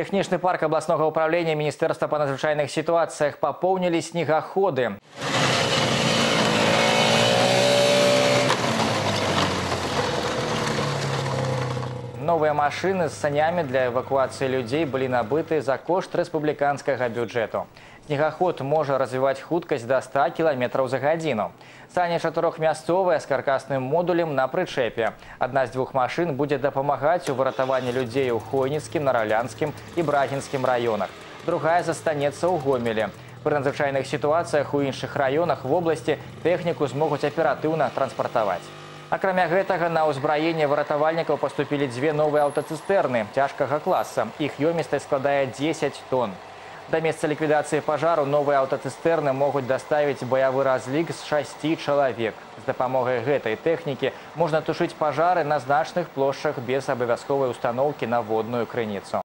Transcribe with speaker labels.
Speaker 1: Тэхнічны парк абласнога ўправлення міністэрства па надзвычайных сітуацыях папоўнілі снегаходы. Новыя машыны з санямі для эвакуацыі людзей былі набыты за кошт рэспубліканскага бюджэту. Снегаход можа развіваць хуткасць да 100 кіламетраў за гадзіну. Сані чатырохмясцовая з каркасным модулем на прычэпе. Адна з двух машын будзе дапамагаць у выратаванні людзей у хойніцкім, наралянскім і брагінскім раёнах. Другая застанецца ў гомеле. Пры надзвычайных сітуацыях у іншых раёнах вобласці тэхніку змогуць аператыўна транспартаваць. Акрамя гэтага на ўзбраенне выратавальнікаў паступілі дзве новыя аўтацыстэрны цяжкага класа. Іх ёмістасць складае 10 тонн. Да месца ліквідацыі пажару новыя аўтацыстэрны могуць даставіць баявы разлік з 6 чалавек. З дапамогай гэтай тэхнікі можна тушыць пажары на значных плошчах без абавязковай установкі на водную крыніцу.